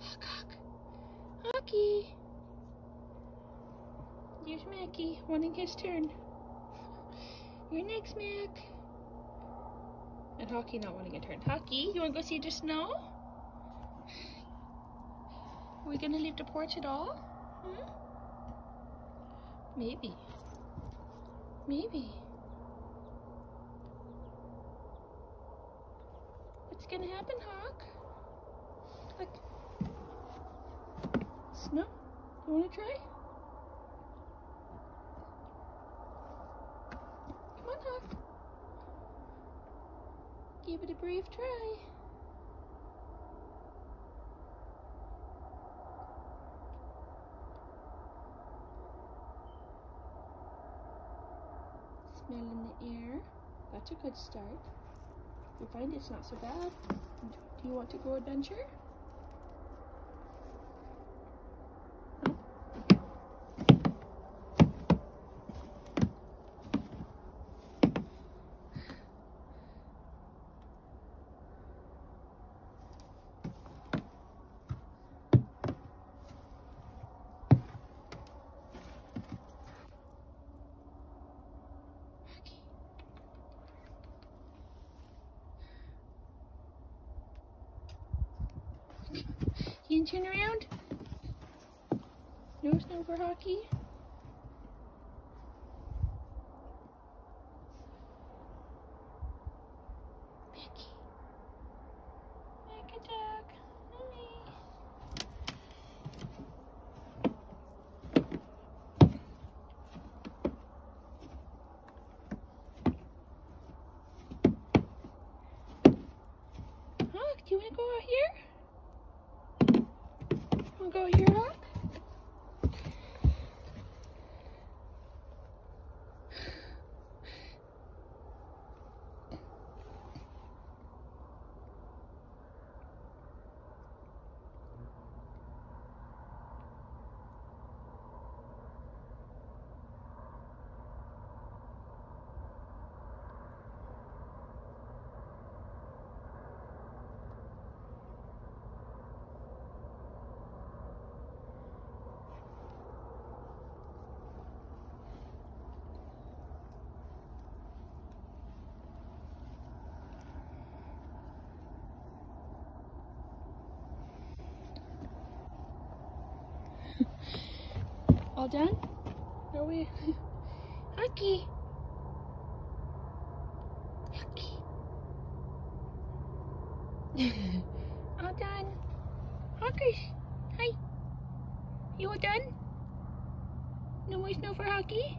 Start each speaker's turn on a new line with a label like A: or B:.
A: Hawk. Hawky. There's Mackie wanting his turn. You're next, Mac. And Hawky not wanting a turn. Hawky, you want to go see the snow? Are we going to leave the porch at all? Hmm? Maybe. Maybe. What's going to happen, Hawk? Snow? You want to try? Come on, Hawk. Give it a brave try. Smell in the air. That's a good start. You find it's not so bad. Do you want to go adventure? You can turn around. No snow for Hawky. Do you want to go out here? Go here, Hawk? All done? Are we? Hucky. Hucky. all done. Huckers. Hi. You all done? No more snow for Hawky?